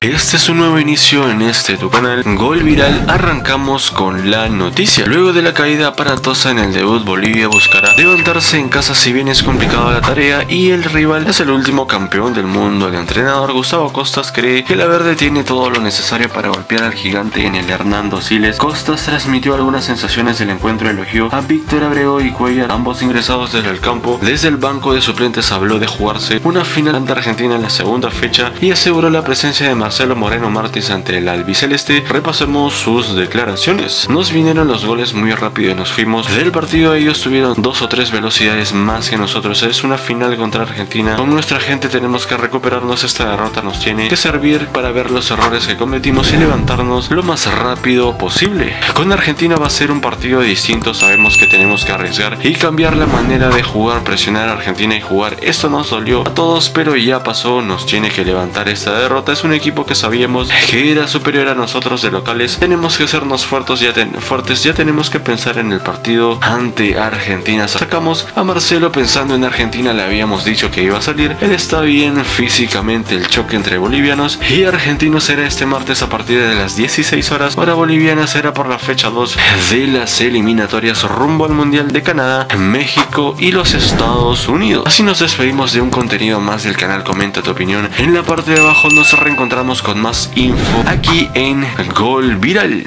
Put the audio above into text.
Este es un nuevo inicio en este tu canal Gol Viral. Arrancamos con la noticia. Luego de la caída aparatosa en el debut Bolivia buscará levantarse en casa si bien es complicada la tarea Y el rival es el último campeón del mundo. El entrenador Gustavo Costas cree que la verde tiene todo lo necesario para golpear al gigante en el Hernando Siles. Costas transmitió algunas sensaciones del encuentro elogió a Víctor Abreu y Cuellar Ambos ingresados desde el campo. Desde el banco de suplentes habló de jugarse una final ante Argentina en la segunda fecha Y aseguró la presencia de Marcelo Moreno Martins ante el albiceleste, repasemos sus declaraciones. Nos vinieron los goles muy rápido y nos fuimos del partido. Ellos tuvieron dos o tres velocidades más que nosotros. Es una final contra Argentina. Con nuestra gente tenemos que recuperarnos. Esta derrota nos tiene que servir para ver los errores que cometimos y levantarnos lo más rápido posible. Con Argentina va a ser un partido distinto. Sabemos que tenemos que arriesgar y cambiar la manera de jugar, presionar a Argentina y jugar. Esto nos dolió a todos, pero ya pasó. Nos tiene que levantar esta derrota. Es un equipo que sabíamos que era superior a nosotros de locales, tenemos que hacernos fuertes ya, fuertes, ya tenemos que pensar en el partido ante Argentina. Sacamos a Marcelo pensando en Argentina, le habíamos dicho que iba a salir. Él está bien físicamente, el choque entre bolivianos y argentinos será este martes a partir de las 16 horas. Hora boliviana será por la fecha 2 de las eliminatorias rumbo al Mundial de Canadá, México y los Estados Unidos. Así nos despedimos de un contenido más del canal. Comenta tu opinión. En la parte de abajo nos reencontramos con más info aquí en Gol Viral.